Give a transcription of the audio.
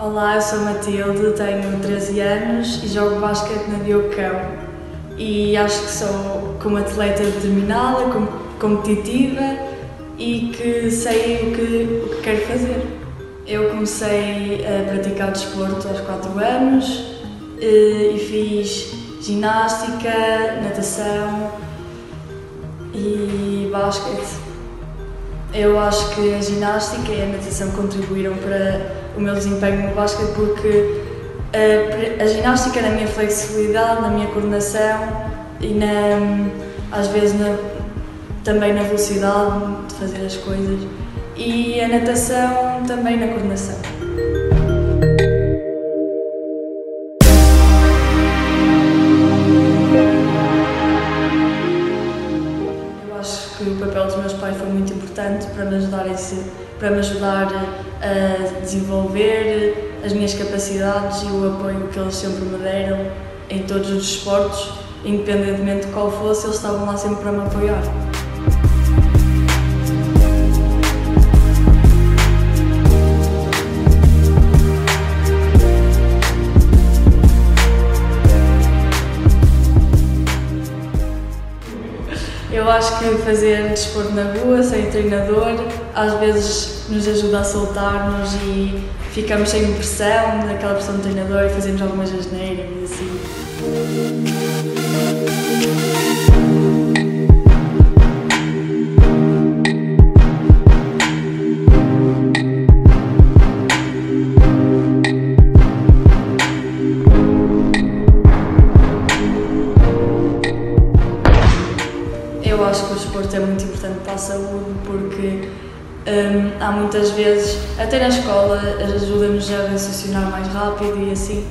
Olá, eu sou Matilde, tenho 13 anos e jogo basquete na Diocão. E acho que sou como atleta determinada, com- competitiva e que sei o que, o que quero fazer. Eu comecei a praticar desporto aos 4 anos eh, e fiz ginástica, natação e basquete. Eu acho que a ginástica e a natação contribuíram para o meu desempenho no basquete porque a, a ginástica na minha flexibilidade, na minha coordenação e na, às vezes na- também na velocidade de fazer as coisas e a natação também na coordenação. Que o papel dos meus pais foi muito importante para me ajudar a, para me ajudar a desenvolver as minhas capacidades e o apoio que eles sempre me deram em todos os desportos, independentemente de qual fosse, eles estavam lá sempre para me apoiar. Eu acho que fazer desporto na rua, sem treinador, às vezes nos ajuda a soltar-nos e ficamos sem pressão, daquela pressão do treinador e fazemos algumas asneiras e assim. Eu acho que o desporto é muito importante para a saúde porque hum, há muitas vezes, até na escola, ajuda-nos a raciocinar mais rápido e assim.